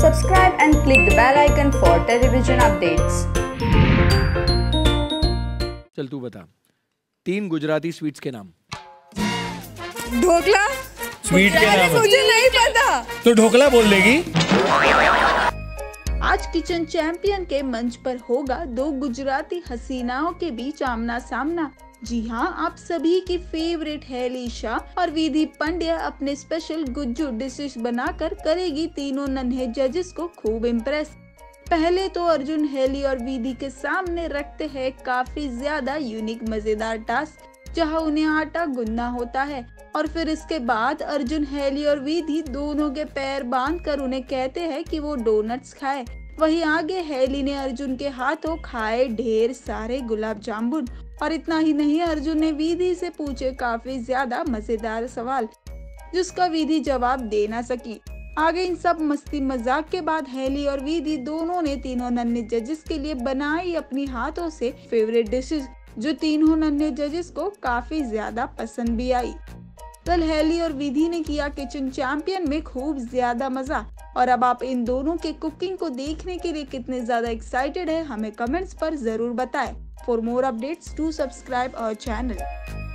Subscribe and click the bell icon for television updates. चल तू बता। तीन गुजराती स्वीट्स के नाम। ढोकला? स्वीट के नाम। मुझे नहीं पता। तो ढोकला बोल देगी। आज किचन चैंपियन के मंच पर होगा दो गुजराती हसीनाओं के बीच आमना सामना जी हाँ आप सभी की फेवरेट है लीशा और विधि पंड्या अपने स्पेशल गुज्जू डिशेस बनाकर करेगी तीनों नन्हे जजेस को खूब इम्प्रेस पहले तो अर्जुन, हेली और विधि के सामने रखते हैं काफ़ी ज़्यादा यूनिक मज़ेदार टास्क जहाँ उन्हें आटा गूंदना होता है। और फिर इसके बाद अर्जुन, हेली और विधि दोनों के पैर बाँध कर उन्हें कहते हैं कि वो डोनट्स खाए। वहीं आगे हेली ने अर्जुन के हाथों खाए ढेर सारे गुलाब जामुन। और इतना ही नहीं, अर्जुन ने विधि से पूछे काफ़ी ज़्यादा मज़ेदार सवाल, जिसका विधि जवाब दे ना सकी। आगे इन सब मस्ती मज़ाक के बाद हेली और विधि दोनों ने तीनों नन्हे जजेस के लिए बनाई अपनी हाथों से फेवरेट डिशेस जो तीनों नन्हे जजेस को काफ़ी ज़्यादा पसंद भी आई। कल हेली और विधि ने किया किचन चैंपियन में खूब ज़्यादा मज़ा। और अब आप इन दोनों के कुकिंग को देखने के लिए कितने ज़्यादा एक्साइटेड है, हमें कमेंट्स पर ज़रूर बताएँ। For more updates to subscribe our channel